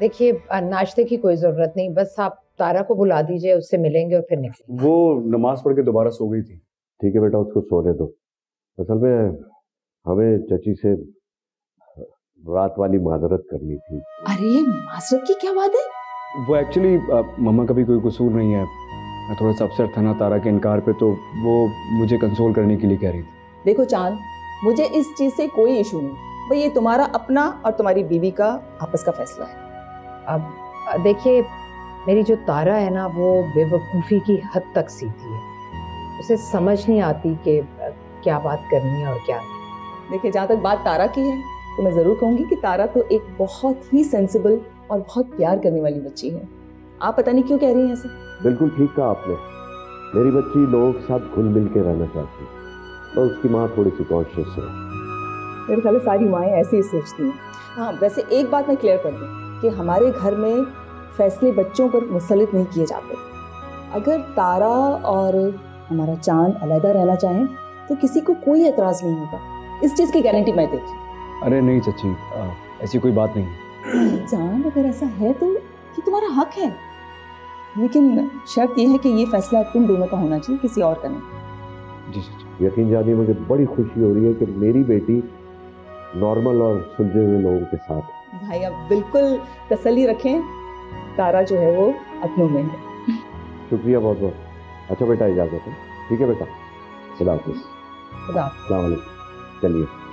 देखिए नाश्ते की कोई ज़रूरत नहीं बस आप तारा को बुला दीजिए उससे मिलेंगे और फिर निकलेंगे। वो नमाज़ पढ़ के दोबारा सो गई थी। ठीक है बेटा उसको सोने दो। असल में हमें चची से रात वाली माजरत करनी थी। अरे माजरत की क्या बात है? वो एक्चुअली मम्मा का भी कोई कसूर नहीं है। मैं थोड़ा सा अपसेट था ना तारा के इनकार पे तो वो मुझे कंसोल करने के लिए कह रही थी। देखो चाँद मुझे इस चीज़ से कोई इशू नहीं। भाई ये तुम्हारा अपना और तुम्हारी बीवी का आपस का फैसला है। अब देखिए मेरी जो तारा है ना वो बेवकूफ़ी की हद तक सीधी है। उसे समझ नहीं आती कि क्या बात करनी है और क्या नहीं। देखिए जहाँ तक बात तारा की है तो मैं ज़रूर कहूँगी कि तारा तो एक बहुत ही सेंसिबल और बहुत प्यार करने वाली बच्ची है। आप पता नहीं क्यों कह रही हैं ऐसे? बिल्कुल ठीक कहा आपने। मेरी बच्ची लोगों के साथ घुल मिल के रहना चाहती है और उसकी माँ थोड़ी सी कॉन्शियस है। मेरे ख्याल सारी माएँ ऐसे ही सोचती हैं। हाँ वैसे एक बात मैं क्लियर कर दूँ। कि हमारे घर में फैसले बच्चों पर मुसलित नहीं किए जाते। अगर तारा और हमारा चाँद अलहदा रहना चाहें तो किसी को कोई एतराज़ नहीं होगा। इस चीज़ की गारंटी मैं देती अरे नहीं चची अ, ऐसी कोई बात नहीं चाँद अगर ऐसा है तो ये तुम्हारा हक है। लेकिन शर्त यह है कि ये फैसला तुम दोनों का होना चाहिए किसी और का नहीं। जी चची। यकीन जानिए मुझे बड़ी खुशी हो रही है कि मेरी बेटी नॉर्मल और सुलझे हुए लोगों के साथ है। भाई आप बिल्कुल तसली रखें। तारा जो है वो अपनों में है। शुक्रिया बहुत बहुत। अच्छा बेटा इजाज़त है। ठीक है बेटा? खुदा हाफिज़। खुदा चलिए।